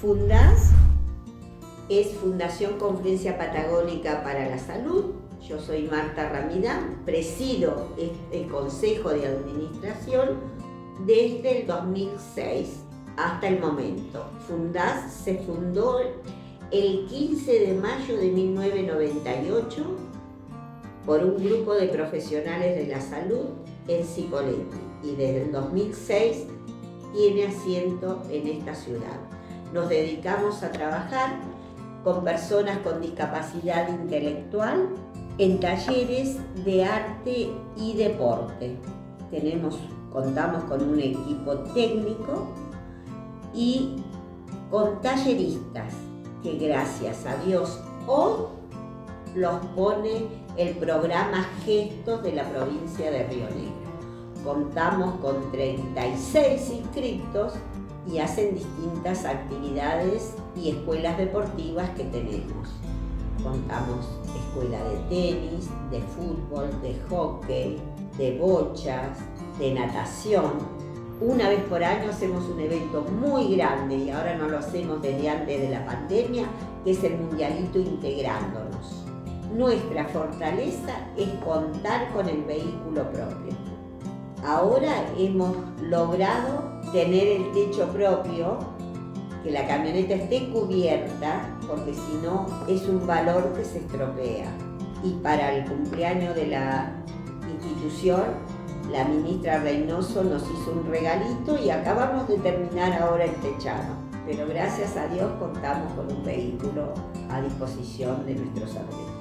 Fundas es Fundación Conferencia Patagónica para la Salud. Yo soy Marta Ramírez, presido el Consejo de Administración desde el 2006 hasta el momento. Fundas se fundó el 15 de mayo de 1998 por un grupo de profesionales de la salud en Cipolletti y desde el 2006 tiene asiento en esta ciudad. Nos dedicamos a trabajar con personas con discapacidad intelectual en talleres de arte y deporte. Tenemos, contamos con un equipo técnico y con talleristas que gracias a Dios hoy los pone el programa Gestos de la provincia de Río Negro. Contamos con 36 inscritos y hacen distintas actividades y escuelas deportivas que tenemos. Contamos escuela de tenis, de fútbol, de hockey, de bochas, de natación. Una vez por año hacemos un evento muy grande y ahora no lo hacemos desde antes de la pandemia, que es el Mundialito Integrándonos. Nuestra fortaleza es contar con el vehículo propio. Ahora hemos logrado tener el techo propio, que la camioneta esté cubierta, porque si no es un valor que se estropea. Y para el cumpleaños de la institución, la ministra Reynoso nos hizo un regalito y acabamos de terminar ahora el techado. Pero gracias a Dios contamos con un vehículo a disposición de nuestros amigos.